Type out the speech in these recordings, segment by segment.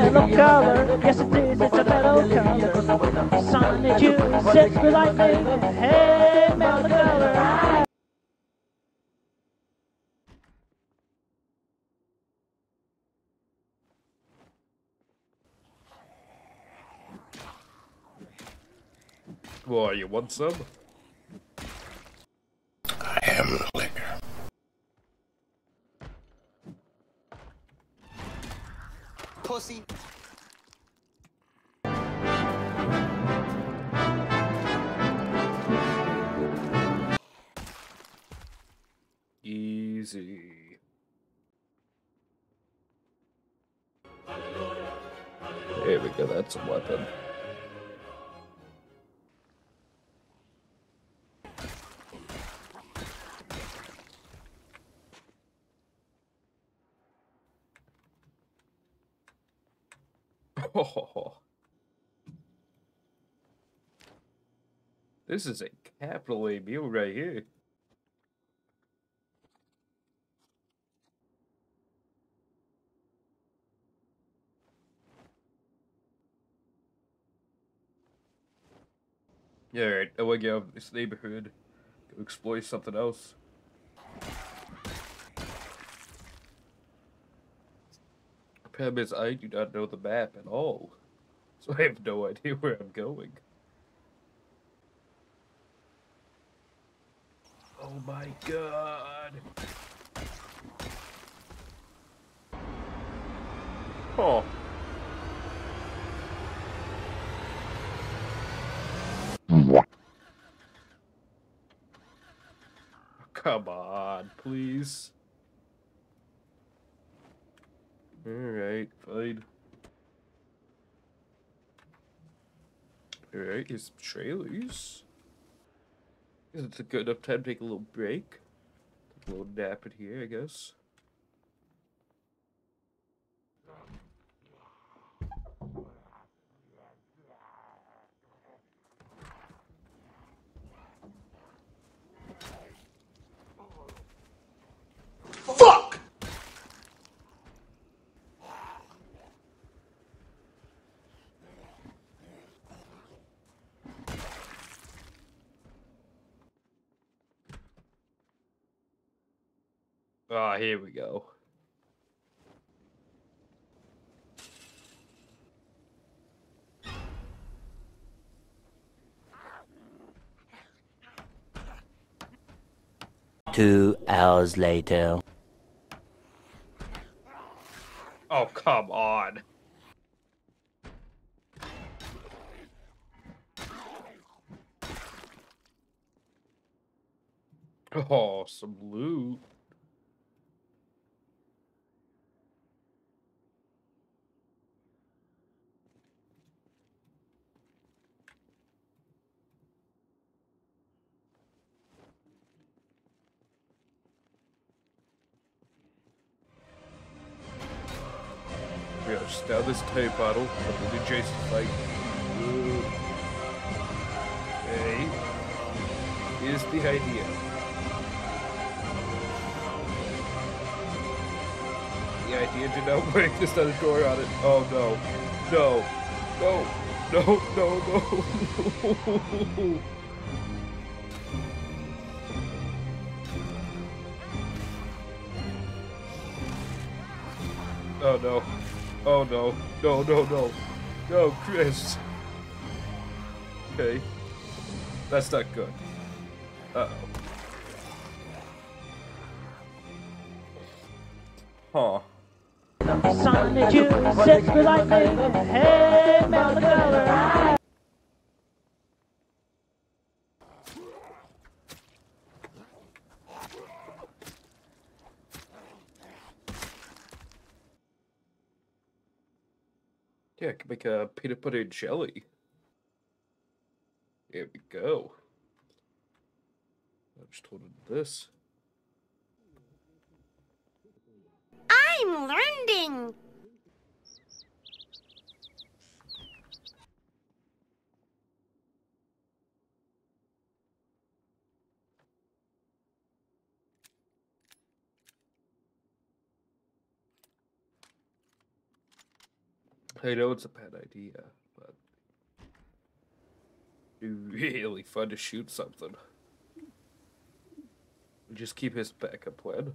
good. Yes, it is. It's a metal color. Sonic Youth, six with lightning. Hey, metal color. Why, you want some? Easy. There we go, that's a weapon. Oh. This is a capital A meal right here. Yeah, alright, I wanna get out of this neighborhood. Go explore something else. Problem is, I do not know the map at all. So I have no idea where I'm going. Oh my god. Oh. Come on, please. Alright, fine. Alright, here's some trailers. It's a good enough time to take a little break. Take a little nap in here, I guess. Ah, here we go. Two hours later. Oh, come on. Oh, some loot. Just this tape bottle. Let the Jason fight. Okay. Here's the idea. The idea did not work. Not a door on it. Oh no. No. No. No, no, no. Oh no. Oh no. No, no, no. No, Chris. Okay. That's not good. Uh oh. Huh. Sonic lightning. Hey, metal color. Yeah, I can make a peanut butter and jelly. There we go. I just him this. I'm learning. I know it's a bad idea, but it'd be really fun to shoot something. Just keep his backup plan.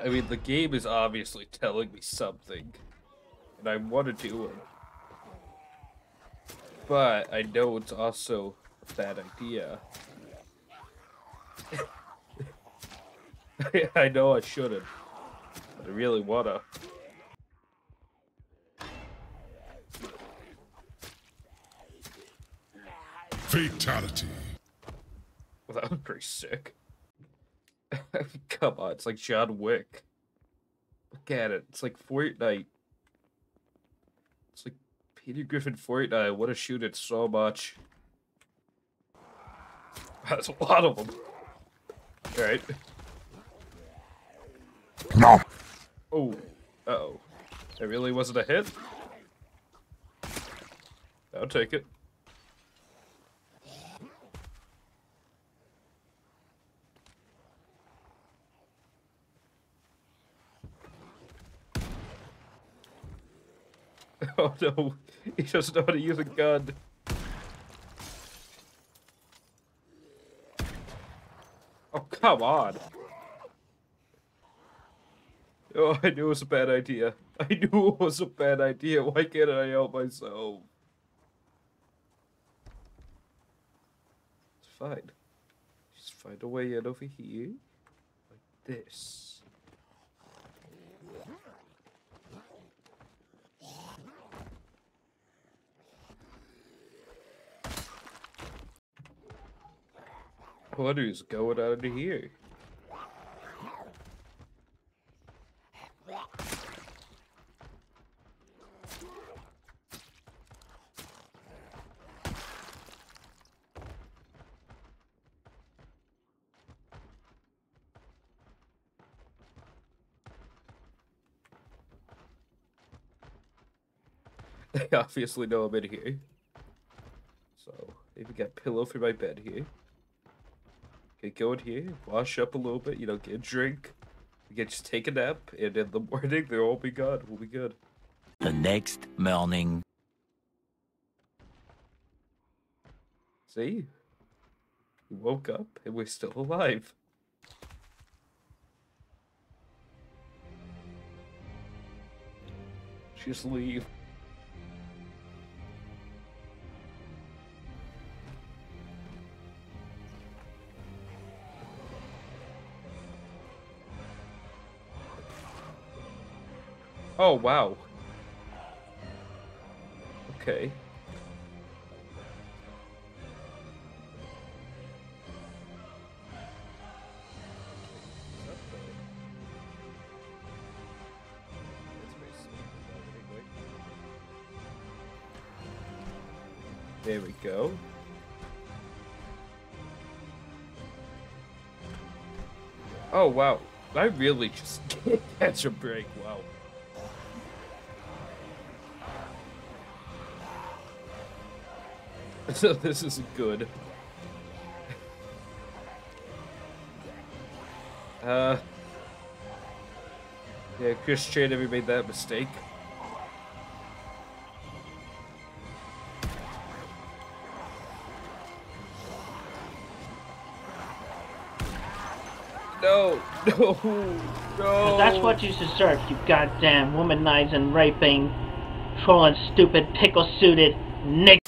I mean, the game is obviously telling me something, and I want to do it. But I know it's also a bad idea. I- know I shouldn't, but I really wanna. Fatality. Well, that was pretty sick. Come on, it's like John Wick. Look at it. It's like Fortnite. It's like Peter Griffin Fortnite. I want to shoot it so much. That's a lot of them. Alright. No. Oh. Uh oh. That really wasn't a hit? I'll take it. Oh no, he doesn't know how to use a gun. Oh, come on. Oh, I knew it was a bad idea. I knew it was a bad idea. Why can't I help myself? It's fine. Just find a way in over here. Like this. What is going on here? They obviously know I'm in here. So, maybe get a pillow for my bed here. Okay, go in here, wash up a little bit, you know, get a drink. We can just take a nap, and in the morning, they'll all be gone. We'll be good. The next morning. See? We woke up, and we're still alive. Just leave. Oh, wow. Okay. There we go. Oh wow, I really just can't catch a break. Wow. this is good. Uh. Yeah, Chris Chan made that mistake. No, no, no. That's what you deserve, you goddamn womanizing, raping, trolling, stupid, pickle-suited nigga.